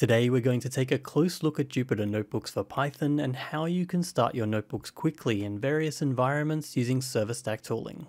Today we're going to take a close look at Jupyter Notebooks for Python and how you can start your notebooks quickly in various environments using ServiceStack tooling.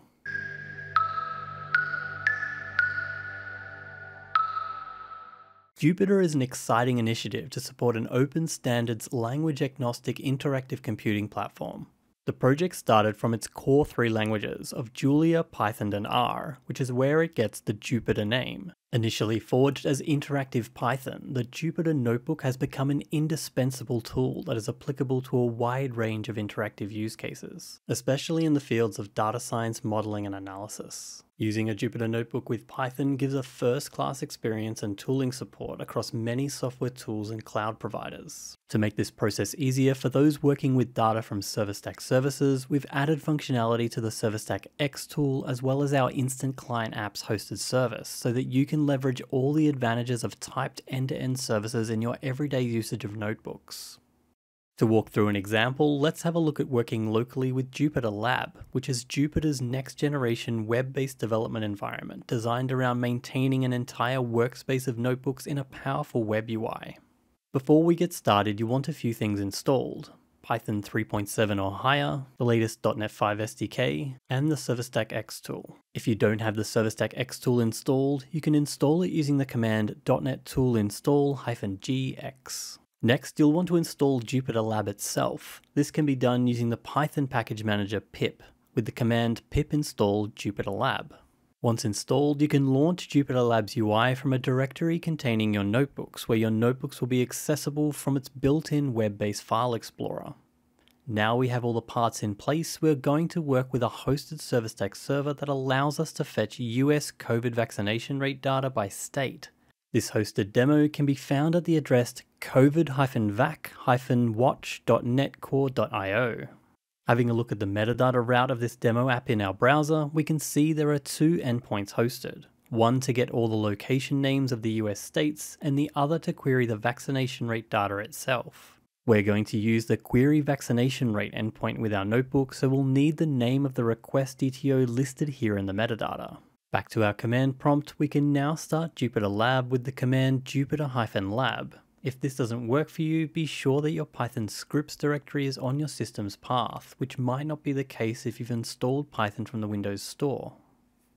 Jupyter is an exciting initiative to support an open standards language agnostic interactive computing platform. The project started from its core three languages of Julia, Python, and R, which is where it gets the Jupyter name. Initially forged as interactive Python, the Jupyter Notebook has become an indispensable tool that is applicable to a wide range of interactive use cases, especially in the fields of data science, modeling, and analysis. Using a Jupyter Notebook with Python gives a first-class experience and tooling support across many software tools and cloud providers. To make this process easier for those working with data from ServiceStack services, we've added functionality to the ServiceStack X tool as well as our instant client apps hosted service so that you can can leverage all the advantages of typed end-to-end services in your everyday usage of notebooks. To walk through an example, let's have a look at working locally with Jupyter Lab, which is Jupyter's next generation web-based development environment designed around maintaining an entire workspace of notebooks in a powerful web UI. Before we get started, you want a few things installed. Python 3.7 or higher, the latest .NET 5 SDK, and the ServiceStack X tool. If you don't have the ServiceStack X tool installed, you can install it using the command .NET tool install-gx. Next, you'll want to install Jupyter Lab itself. This can be done using the Python package manager pip, with the command pip install Jupyter Lab. Once installed, you can launch Jupyter Labs UI from a directory containing your notebooks, where your notebooks will be accessible from its built-in web-based file explorer. Now we have all the parts in place, we're going to work with a hosted ServiceStack server that allows us to fetch US COVID vaccination rate data by state. This hosted demo can be found at the address covid-vac-watch.netcore.io. Having a look at the metadata route of this demo app in our browser, we can see there are two endpoints hosted. One to get all the location names of the US states, and the other to query the vaccination rate data itself. We're going to use the query vaccination rate endpoint with our notebook, so we'll need the name of the request DTO listed here in the metadata. Back to our command prompt, we can now start Jupyter Lab with the command jupyter-lab. If this doesn't work for you, be sure that your Python scripts directory is on your system's path, which might not be the case if you've installed Python from the Windows Store.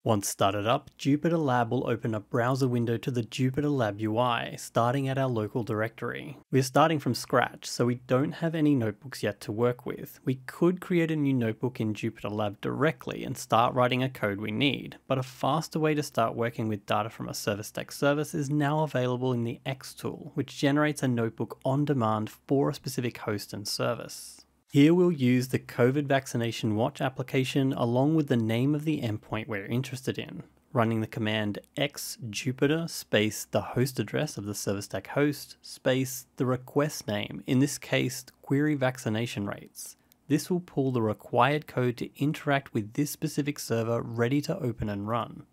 Once started up, Jupyter Lab will open a browser window to the Jupyter Lab UI, starting at our local directory. We're starting from scratch, so we don't have any notebooks yet to work with. We could create a new notebook in Jupyter Lab directly and start writing a code we need, but a faster way to start working with data from a ServiceStack service is now available in the X tool, which generates a notebook on demand for a specific host and service. Here we'll use the COVID Vaccination Watch application along with the name of the endpoint we're interested in, running the command x space the host address of the ServiceStack host space the request name, in this case query vaccination rates. This will pull the required code to interact with this specific server ready to open and run.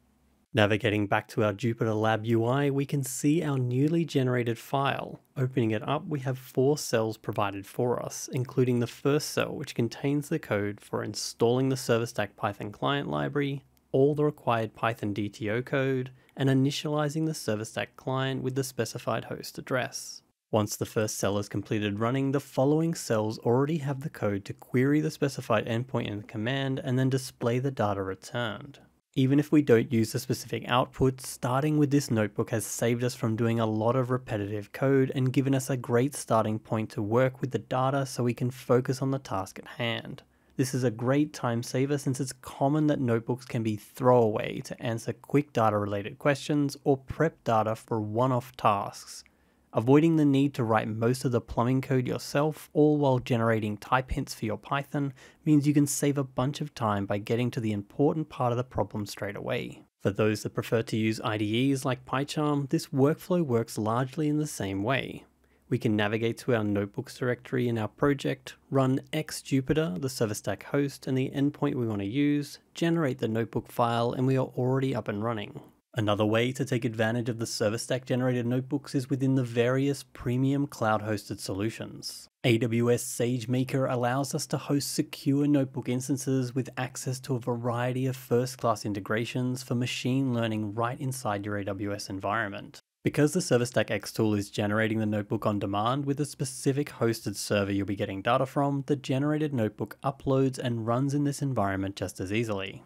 Navigating back to our Jupyter Lab UI, we can see our newly generated file. Opening it up, we have four cells provided for us, including the first cell, which contains the code for installing the ServiceStack Python client library, all the required Python DTO code, and initializing the ServiceStack client with the specified host address. Once the first cell is completed running, the following cells already have the code to query the specified endpoint in the command and then display the data returned. Even if we don't use the specific output, starting with this notebook has saved us from doing a lot of repetitive code and given us a great starting point to work with the data so we can focus on the task at hand. This is a great time saver since it's common that notebooks can be throwaway to answer quick data related questions or prep data for one-off tasks. Avoiding the need to write most of the plumbing code yourself, all while generating type hints for your Python, means you can save a bunch of time by getting to the important part of the problem straight away. For those that prefer to use IDEs like PyCharm, this workflow works largely in the same way. We can navigate to our notebooks directory in our project, run xjupyter, the ServiceStack host, and the endpoint we want to use, generate the notebook file, and we are already up and running. Another way to take advantage of the ServiceStack generated notebooks is within the various premium cloud hosted solutions. AWS SageMaker allows us to host secure notebook instances with access to a variety of first class integrations for machine learning right inside your AWS environment. Because the ServiceStack X tool is generating the notebook on demand with a specific hosted server you'll be getting data from, the generated notebook uploads and runs in this environment just as easily.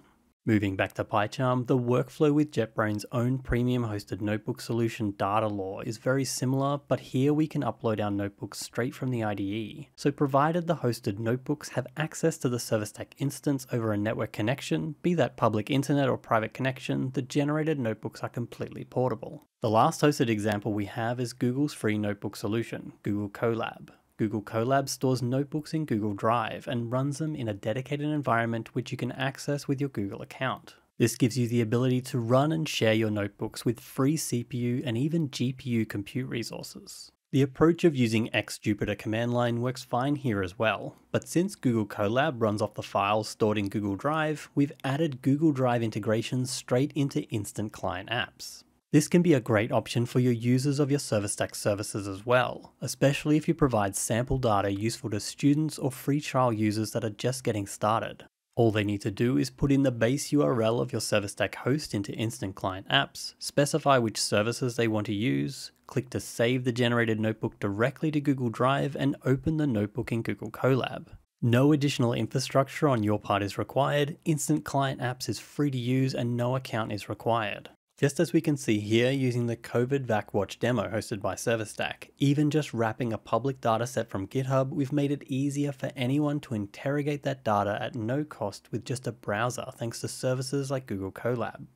Moving back to PyCharm, the workflow with JetBrains' own premium hosted notebook solution Datalore is very similar, but here we can upload our notebooks straight from the IDE. So provided the hosted notebooks have access to the ServiceStack instance over a network connection, be that public internet or private connection, the generated notebooks are completely portable. The last hosted example we have is Google's free notebook solution, Google Colab. Google Colab stores notebooks in Google Drive and runs them in a dedicated environment which you can access with your Google account. This gives you the ability to run and share your notebooks with free CPU and even GPU compute resources. The approach of using XJupyter command line works fine here as well, but since Google Colab runs off the files stored in Google Drive, we've added Google Drive integrations straight into instant client apps. This can be a great option for your users of your ServiceStack services as well, especially if you provide sample data useful to students or free trial users that are just getting started. All they need to do is put in the base URL of your ServiceStack host into Instant Client Apps, specify which services they want to use, click to save the generated notebook directly to Google Drive, and open the notebook in Google Colab. No additional infrastructure on your part is required, Instant Client Apps is free to use, and no account is required. Just as we can see here using the COVID VacWatch demo hosted by ServiceStack, even just wrapping a public dataset from GitHub, we've made it easier for anyone to interrogate that data at no cost with just a browser thanks to services like Google Colab.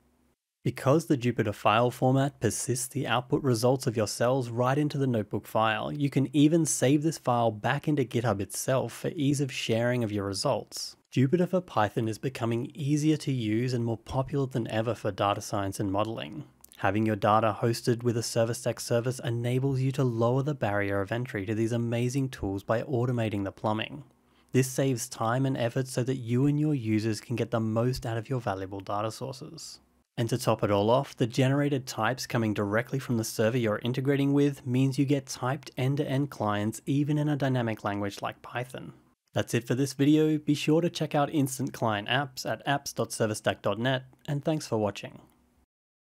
Because the Jupyter file format persists the output results of your cells right into the notebook file, you can even save this file back into GitHub itself for ease of sharing of your results. Jupyter for Python is becoming easier to use and more popular than ever for data science and modeling. Having your data hosted with a ServiceStack service enables you to lower the barrier of entry to these amazing tools by automating the plumbing. This saves time and effort so that you and your users can get the most out of your valuable data sources. And to top it all off, the generated types coming directly from the server you're integrating with means you get typed end-to-end -end clients even in a dynamic language like Python. That's it for this video, be sure to check out instant client apps at apps.servicestack.net and thanks for watching.